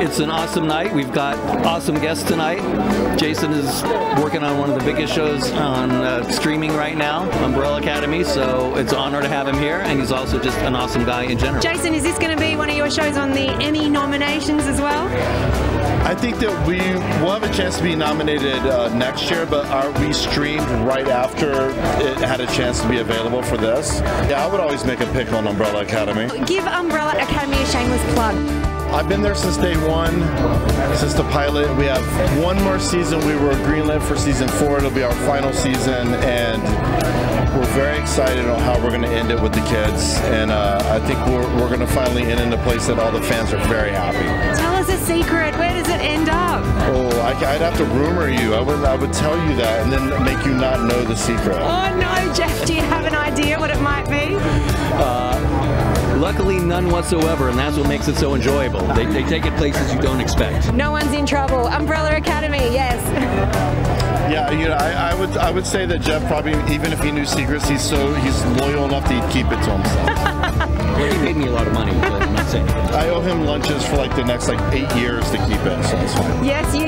it's an awesome night. We've got awesome guests tonight. Jason is working on one of the biggest shows on uh, streaming right now, Umbrella Academy. So it's an honor to have him here, and he's also just an awesome guy in general. Jason, is this going to be one of your shows on the Emmy nominations as well? I think that we will have a chance to be nominated uh, next year, but are we streamed right after it had a chance to be available for this. Yeah, I would always make a pick on Umbrella Academy. Give Umbrella Academy a shameless plug. I've been there since day one, since the pilot. We have one more season. We were greenlit for season four. It'll be our final season, and we're very excited on how we're going to end it with the kids. And uh, I think we're, we're going to finally end in a place that all the fans are very happy. Tell us a secret. Where does it end up? Oh, I, would have to rumor you. I would, I would tell you that and then make you not know the secret. Oh no, Jeff, do you have none whatsoever, and that's what makes it so enjoyable. They, they take it places you don't expect. No one's in trouble. Umbrella Academy, yes. Yeah, you know, I, I, would I would say that Jeff probably even if he knew secrets, he's so he's loyal enough to keep it to himself. well, he paid me a lot of money, but I'm not saying. I owe him lunches for like the next like eight years to keep it, so it's fine. Yes, you do.